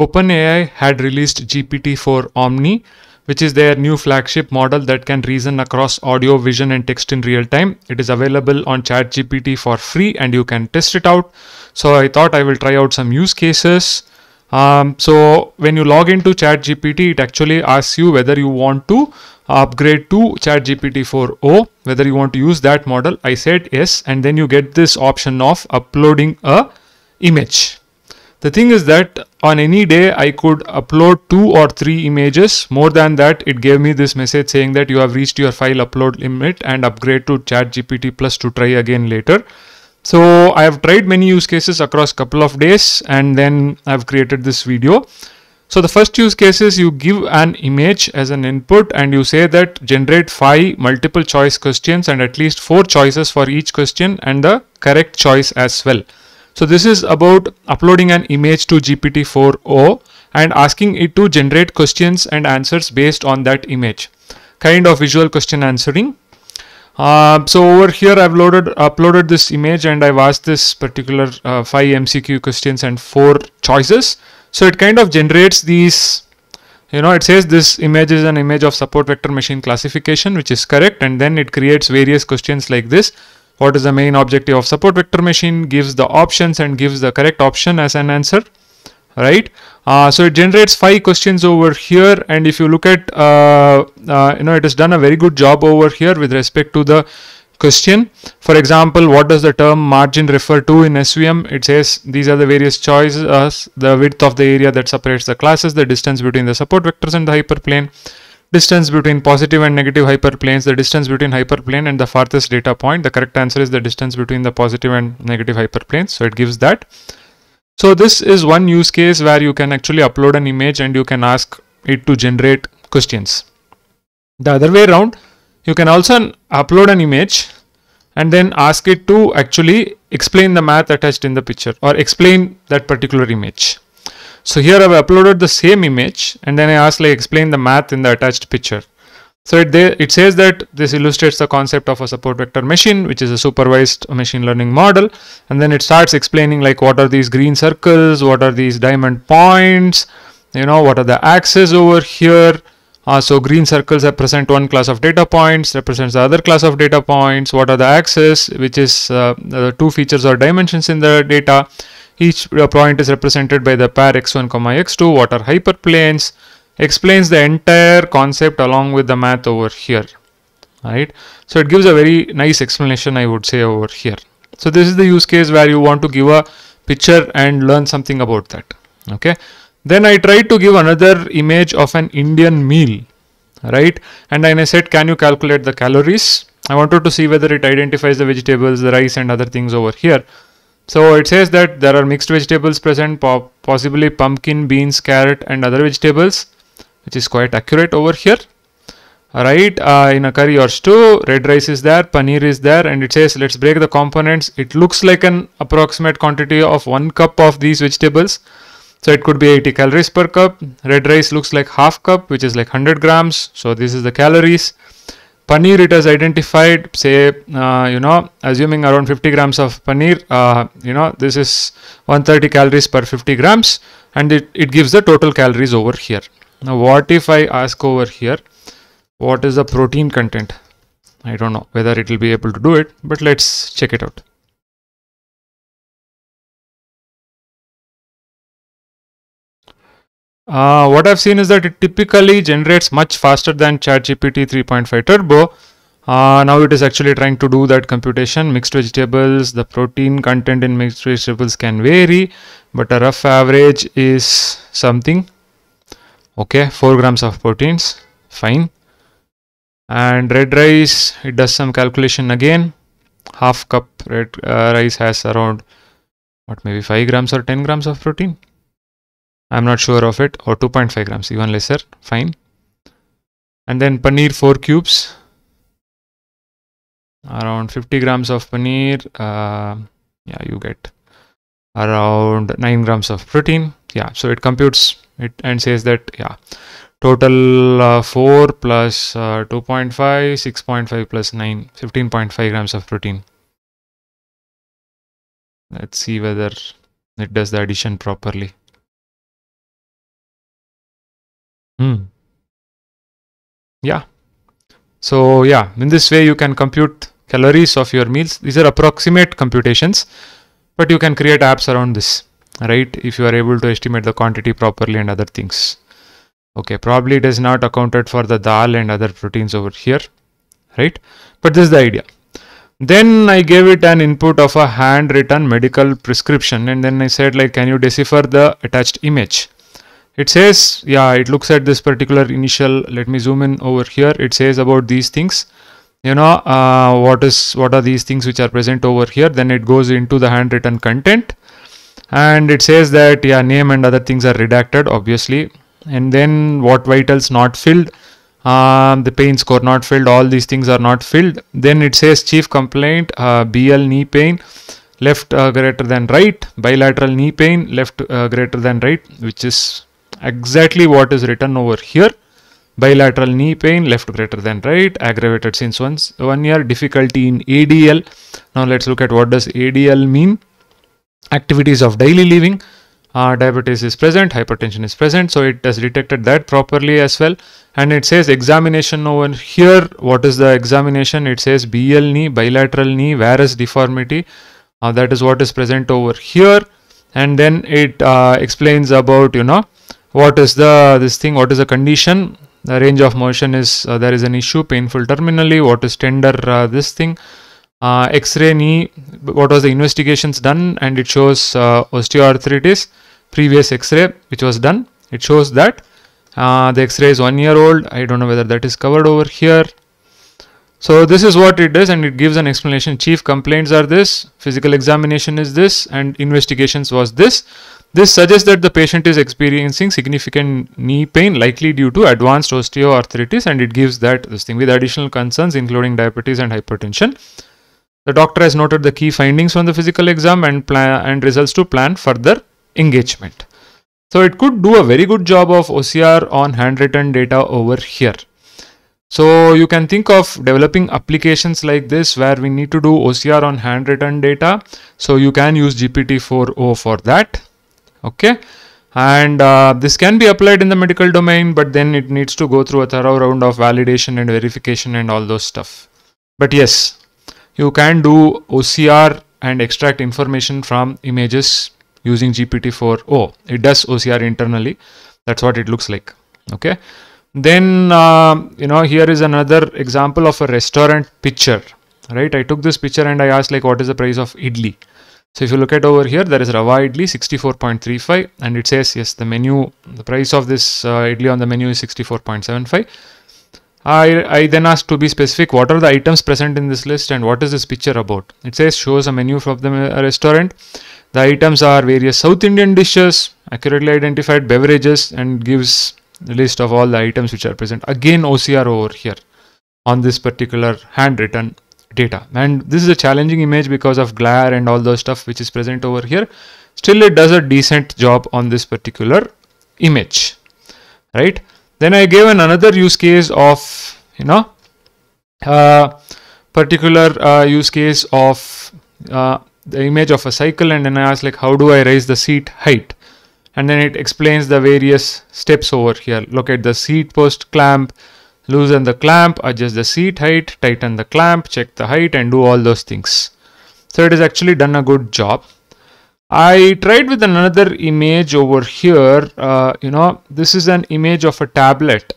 OpenAI had released GPT-4 Omni, which is their new flagship model that can reason across audio, vision, and text in real time. It is available on ChatGPT for free and you can test it out. So I thought I will try out some use cases. Um, so when you log into ChatGPT, it actually asks you whether you want to upgrade to ChatGPT 4o, whether you want to use that model. I said yes, and then you get this option of uploading a image. The thing is that on any day I could upload two or three images. More than that, it gave me this message saying that you have reached your file upload limit and upgrade to ChatGPT Plus to try again later. So I have tried many use cases across couple of days and then I've created this video. So the first use case is you give an image as an input and you say that generate five multiple choice questions and at least four choices for each question and the correct choice as well. So this is about uploading an image to GPT-4o and asking it to generate questions and answers based on that image. Kind of visual question answering. Uh, so over here I've loaded uploaded this image and I've asked this particular uh, five MCQ questions and four choices. So it kind of generates these you know it says this image is an image of support vector machine classification which is correct and then it creates various questions like this what is the main objective of support vector machine? Gives the options and gives the correct option as an answer right? Uh, so it generates five questions over here. And if you look at uh, uh, you know it has done a very good job over here with respect to the question. For example what does the term margin refer to in svm it says these are the various choices the width of the area that separates the classes the distance between the support vectors and the hyperplane distance between positive and negative hyperplanes, the distance between hyperplane and the farthest data point. The correct answer is the distance between the positive and negative hyperplanes. So it gives that. So this is one use case where you can actually upload an image and you can ask it to generate questions. The other way around, you can also upload an image and then ask it to actually explain the math attached in the picture or explain that particular image. So here I've uploaded the same image and then I ask like explain the math in the attached picture. So it, it says that this illustrates the concept of a support vector machine, which is a supervised machine learning model. And then it starts explaining like what are these green circles, what are these diamond points, you know, what are the axes over here. Uh, so green circles represent one class of data points, represents the other class of data points. What are the axes, which is uh, the two features or dimensions in the data. Each uh, point is represented by the pair x1 comma x2. What are hyperplanes? Explains the entire concept along with the math over here. Right. So it gives a very nice explanation I would say over here. So this is the use case where you want to give a picture and learn something about that. Okay. Then I tried to give another image of an Indian meal. Right. And then I said, can you calculate the calories? I wanted to see whether it identifies the vegetables, the rice and other things over here. So it says that there are mixed vegetables present, possibly pumpkin, beans, carrot and other vegetables, which is quite accurate over here. Alright, uh, in a curry or stew, red rice is there, paneer is there and it says let's break the components. It looks like an approximate quantity of 1 cup of these vegetables. So it could be 80 calories per cup. Red rice looks like half cup which is like 100 grams. So this is the calories paneer it has identified say uh, you know assuming around 50 grams of paneer uh, you know this is 130 calories per 50 grams and it, it gives the total calories over here. Now what if i ask over here what is the protein content? I don't know whether it will be able to do it but let's check it out Uh, what I've seen is that it typically generates much faster than ChatGPT 3.5 Turbo. Uh, now it is actually trying to do that computation. Mixed vegetables, the protein content in mixed vegetables can vary, but a rough average is something. Okay, 4 grams of proteins, fine. And red rice, it does some calculation again. Half cup red uh, rice has around, what, maybe 5 grams or 10 grams of protein. I'm not sure of it. Or 2.5 grams. Even lesser. Fine. And then paneer 4 cubes. Around 50 grams of paneer. Uh, yeah you get around 9 grams of protein. Yeah so it computes. It and says that yeah. Total uh, 4 plus, uh, 2.5 6.5 plus 9 15.5 grams of protein. Let's see whether it does the addition properly Hmm. Yeah. So yeah, in this way you can compute calories of your meals. These are approximate computations, but you can create apps around this, right? If you are able to estimate the quantity properly and other things. Okay, probably it is not accounted for the dal and other proteins over here, right? But this is the idea. Then I gave it an input of a handwritten medical prescription and then I said like, can you decipher the attached image? It says, yeah, it looks at this particular initial, let me zoom in over here. It says about these things, you know, uh, what is, what are these things which are present over here. Then it goes into the handwritten content and it says that, yeah, name and other things are redacted, obviously. And then what vitals not filled, um, the pain score not filled, all these things are not filled. Then it says chief complaint, uh, BL knee pain, left uh, greater than right, bilateral knee pain, left uh, greater than right, which is exactly what is written over here. Bilateral knee pain left greater than right aggravated since once one year difficulty in adl now let's look at what does adl mean. Activities of daily living. Uh, diabetes is present hypertension is present so it has detected that properly as well. And it says examination over here. What is the examination? It says bl knee bilateral knee varus deformity. Uh, that is what is present over here. And then it uh, explains about you know what is the this thing what is the condition? The range of motion is uh, there is an issue painful terminally. What is tender uh, this thing? Uh, x-ray knee what was the investigations done? And it shows uh, osteoarthritis previous x-ray which was done. It shows that uh, the x-ray is one year old. I don't know whether that is covered over here. So this is what it does and it gives an explanation. Chief complaints are this physical examination is this and investigations was this this suggests that the patient is experiencing significant knee pain likely due to advanced osteoarthritis and it gives that this thing with additional concerns including diabetes and hypertension. The doctor has noted the key findings from the physical exam and plan and results to plan further engagement. So it could do a very good job of OCR on handwritten data over here. So you can think of developing applications like this where we need to do OCR on handwritten data. So you can use GPT-4o for that okay? And uh, this can be applied in the medical domain but then it needs to go through a thorough round of validation and verification and all those stuff. But yes you can do OCR and extract information from images using GPT-4o it does OCR internally. That's what it looks like. Okay? Then uh, you know here is another example of a restaurant picture right? I took this picture and I asked like what is the price of idli so if you look at over here, there is Rava Idli 64.35 and it says, yes, the menu, the price of this uh, Idli on the menu is 64.75. I, I then asked to be specific, what are the items present in this list and what is this picture about? It says, shows a menu from the uh, restaurant. The items are various South Indian dishes, accurately identified beverages and gives the list of all the items which are present. Again, OCR over here on this particular handwritten data. And this is a challenging image because of glare and all those stuff which is present over here. Still it does a decent job on this particular image right? Then i gave an another use case of you know uh, particular uh, use case of uh, the image of a cycle and then i asked like how do i raise the seat height? And then it explains the various steps over here. Look at the seat post clamp loosen the clamp, adjust the seat height, tighten the clamp, check the height and do all those things. So it has actually done a good job. I tried with another image over here. Uh, you know, this is an image of a tablet,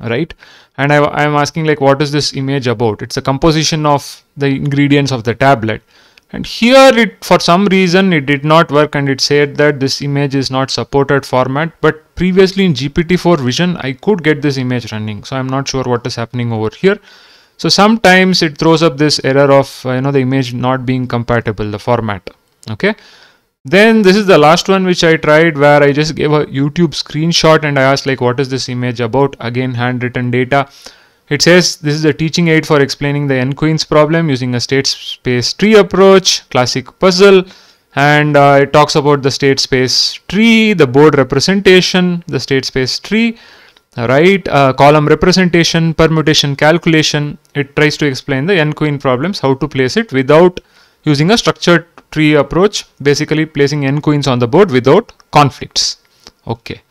right? And I am asking like, what is this image about? It's a composition of the ingredients of the tablet and here it for some reason it did not work and it said that this image is not supported format. But previously in GPT-4 vision I could get this image running. So I'm not sure what is happening over here. So sometimes it throws up this error of uh, you know the image not being compatible the format. Okay? Then this is the last one which I tried where I just gave a YouTube screenshot and I asked like what is this image about? Again handwritten data it says this is a teaching aid for explaining the n-queens problem using a state space tree approach, classic puzzle, and uh, it talks about the state space tree, the board representation, the state space tree, right, uh, column representation, permutation calculation. It tries to explain the n-queen problems, how to place it without using a structured tree approach, basically placing n-queens on the board without conflicts. Okay.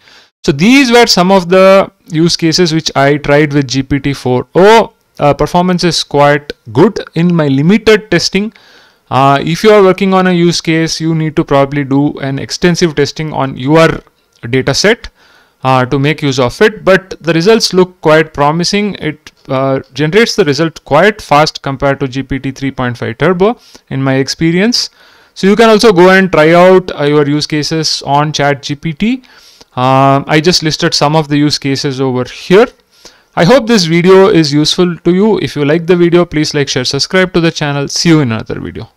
So these were some of the use cases which I tried with GPT-4o. Uh, performance is quite good in my limited testing. Uh, if you are working on a use case, you need to probably do an extensive testing on your data set uh, to make use of it. But the results look quite promising. It uh, generates the result quite fast compared to GPT 3.5 Turbo in my experience. So you can also go and try out uh, your use cases on ChatGPT. Uh, I just listed some of the use cases over here. I hope this video is useful to you. If you like the video, please like, share, subscribe to the channel. See you in another video.